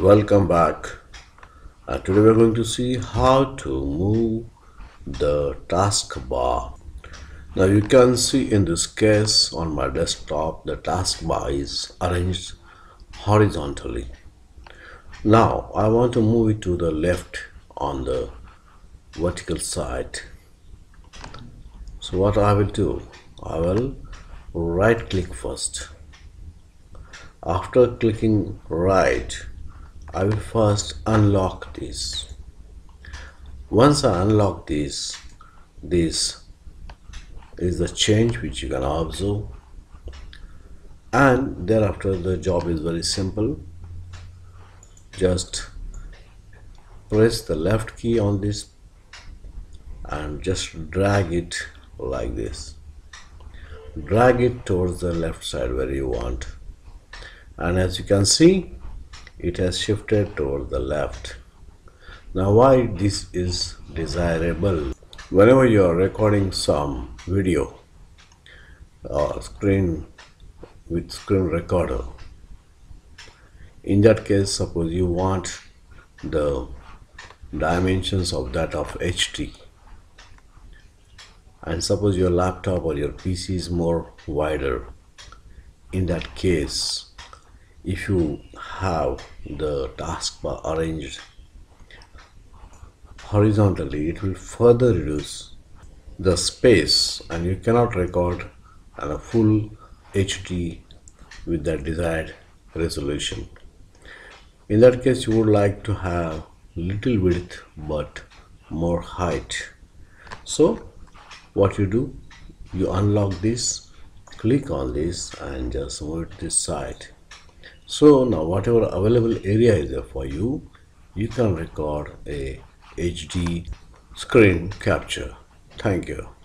Welcome back. Uh, today we're going to see how to move the taskbar. Now you can see in this case on my desktop the taskbar is arranged horizontally. Now I want to move it to the left on the vertical side. So what I will do, I will right click first. After clicking right, I will first unlock this. Once I unlock this this is the change which you can observe. And thereafter the job is very simple. Just press the left key on this and just drag it like this. Drag it towards the left side where you want. And as you can see it has shifted toward the left. Now why this is desirable? Whenever you are recording some video or screen with screen recorder in that case suppose you want the dimensions of that of HD and suppose your laptop or your PC is more wider in that case if you have the taskbar arranged horizontally it will further reduce the space and you cannot record a full HD with the desired resolution. In that case you would like to have little width but more height. So what you do you unlock this click on this and just move it this side so now whatever available area is there for you you can record a HD screen capture. Thank you